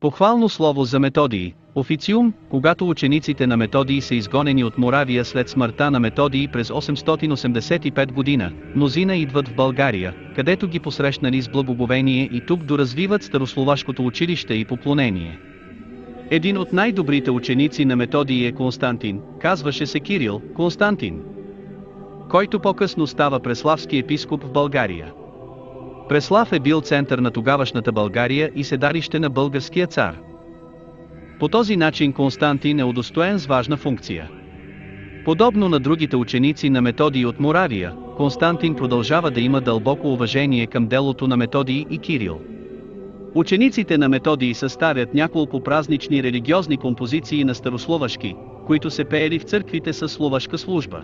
Похвално слово за Методий, официум, когато учениците на Методий са изгонени от Моравия след смъртта на Методий през 885 година, мнозина идват в България, където ги посрещнали с благоговение и тук доразвиват старословашкото училище и поклонение. Един от най-добрите ученици на Методий е Константин, казваше се Кирил, Константин, който по-късно става преславски епископ в България. Преслав е бил център на тогавашната България и седалище на българския цар. По този начин Константин е удостоен с важна функция. Подобно на другите ученици на Методий от Моравия, Константин продължава да има дълбоко уважение към делото на Методий и Кирил. Учениците на Методий съставят няколко празнични религиозни композиции на старословашки, които се пеели в църквите с словашка служба.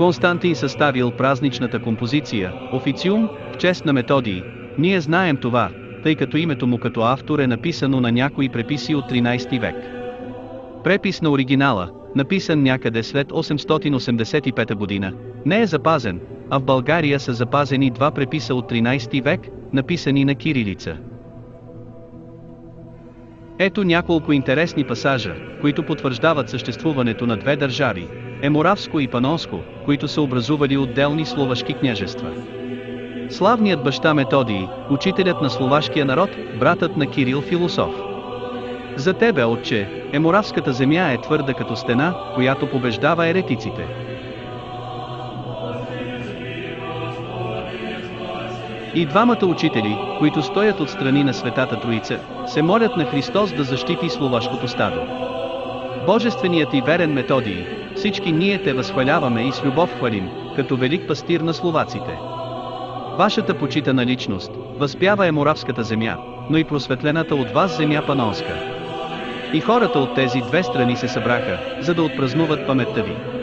Константин съставил празничната композиция, официум, в чест на Методий. Ние знаем това, тъй като името му като автор е написано на някои преписи от 13 век. Препис на оригинала, написан някъде след 885 година, не е запазен, а в България са запазени два преписа от 13 век, написани на кирилица. Ето няколко интересни пасажа, които потвърждават съществуването на две държави, Еморавско и Панонско, които са образували отделни словашки княжества. Славният баща Методий, учителят на словашкия народ, братът на Кирил философ. За тебе, отче, Еморавската земя е твърда като стена, която побеждава еретиците. И двамата учители, които стоят от страни на Светата Троица, се молят на Христос да защити словашкото стадо. Божественият и верен Методий, всички ние те възхваляваме и с любов хвалим, като велик пастир на словаците. Вашата почитана личност, възпява е Моравската земя, но и просветлената от вас земя Панонска. И хората от тези две страни се събраха, за да отпразнуват паметта ви.